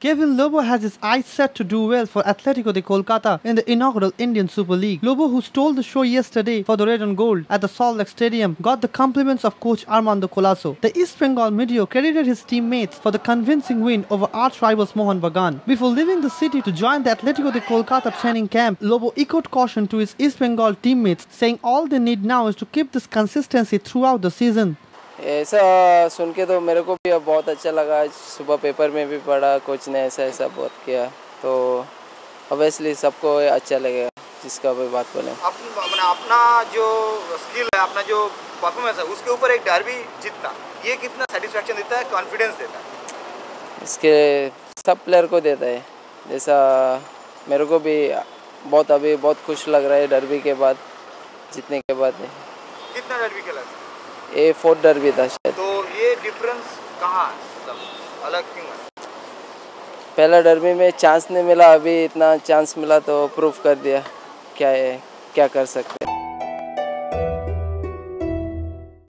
Kevin Lobo has his eyes set to do well for Atletico de Kolkata in the inaugural Indian Super League. Lobo, who stole the show yesterday for the red and gold at the Salt Lake Stadium, got the compliments of coach Armando Colasso. The East Bengal media credited his teammates for the convincing win over arch rivals Mohan Bagan. Before leaving the city to join the Atletico de Kolkata training camp, Lobo echoed caution to his East Bengal teammates, saying all they need now is to keep this consistency throughout the season. ऐसा सुन के तो मेरे को भी अब बहुत अच्छा लगा। आज सुबह पेपर में भी पढ़ा कोच ने ऐसा ऐसा बहुत किया। तो ऑब्वियसली सबको अच्छा लगेगा जिसका भी बात बोले। अपना अपना जो स्किल है अपना जो परफॉर्मेंस है उसके ऊपर एक डर भी जीतना ये कितना सेटिस्फेक्शन देता है कॉन्फिडेंस देता है? इसके सब प्लेयर को देता है। जैसा मेरे को भी बहुत अभी बहुत खुश लग रहा है डरबी के बाद जीतने के बाद कितना डर भी खेला ये फोर्थ डरबी था शायद। तो ये डिफरेंस कहाँ मतलब अलग क्यों है? पहला डरबी में चांस नहीं मिला अभी इतना चांस मिला तो प्रूफ कर दिया। क्या है क्या कर सकते हैं?